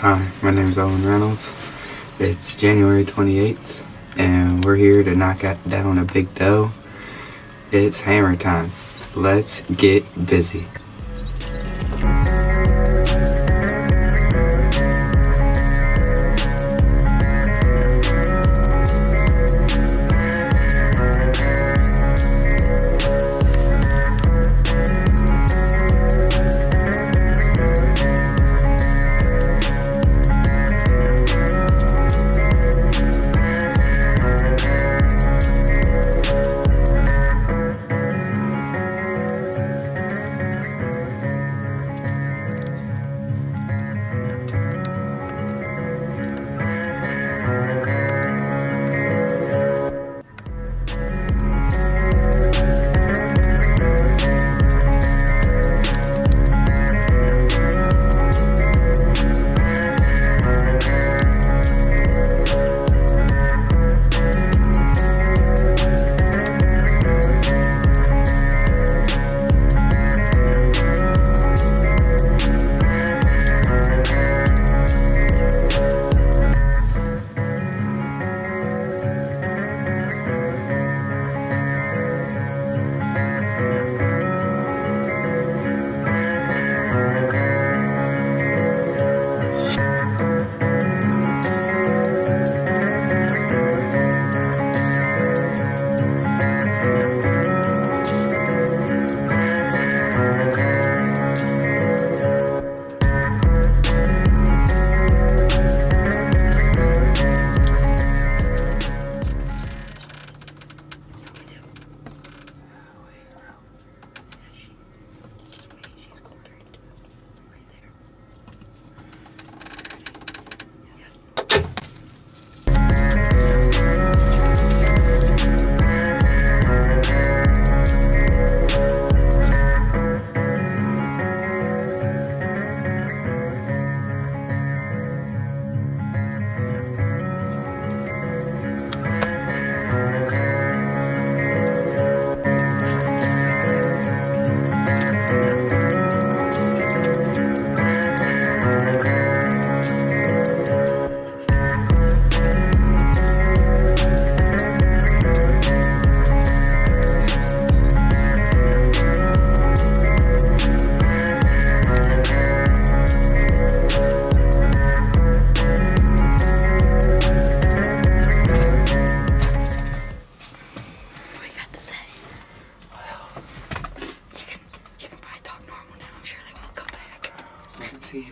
Hi, my name is Owen Reynolds. It's January 28th, and we're here to knock down a big doe. It's hammer time. Let's get busy.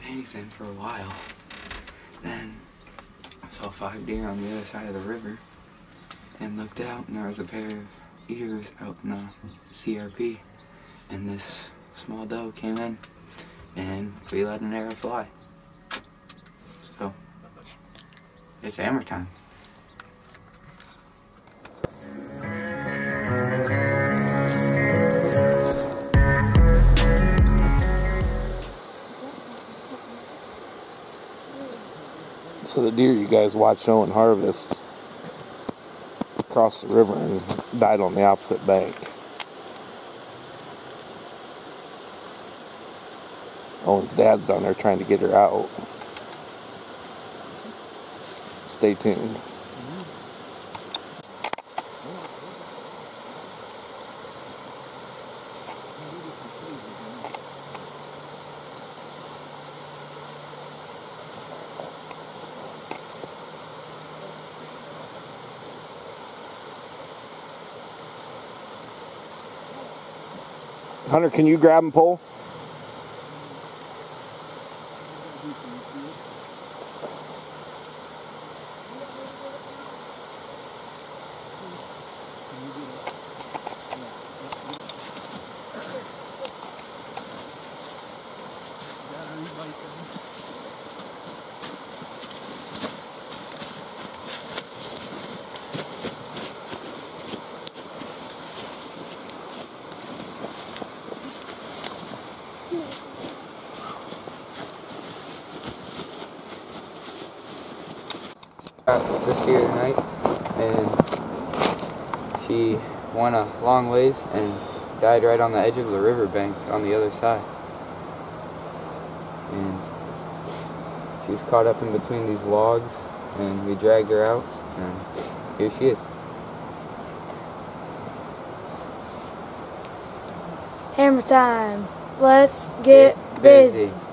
Anything for a while. Then I saw five deer on the other side of the river and looked out and there was a pair of ears out in the CRP and this small doe came in and we let an arrow fly. So it's hammer time. So the deer you guys watched Owen harvest crossed the river and died on the opposite bank. Owen's dad's down there trying to get her out. Stay tuned. Hunter, can you grab and pull? out this year tonight, and she went a long ways and died right on the edge of the riverbank on the other side. And she was caught up in between these logs, and we dragged her out, and here she is. Hammer time. Let's get, busy. busy.